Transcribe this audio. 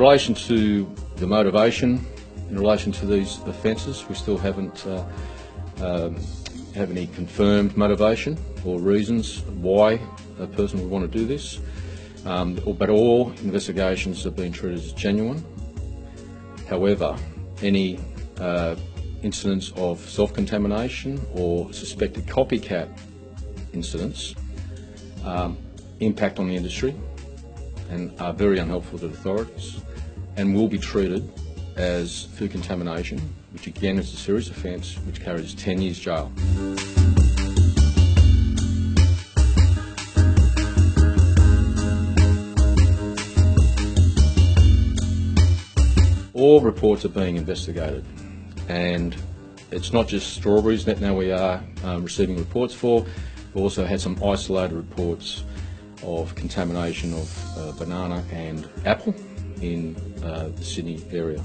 relation to the motivation, in relation to these offences, we still haven't uh, um, have any confirmed motivation or reasons why a person would want to do this. Um, but all investigations have been treated as genuine. However, any uh, incidents of self-contamination or suspected copycat incidents um, impact on the industry and are very unhelpful to the authorities and will be treated as food contamination, which again is a serious offence which carries 10 years jail. All reports are being investigated and it's not just strawberries that now we are um, receiving reports for. We've also had some isolated reports of contamination of uh, banana and apple in uh, the Sydney area.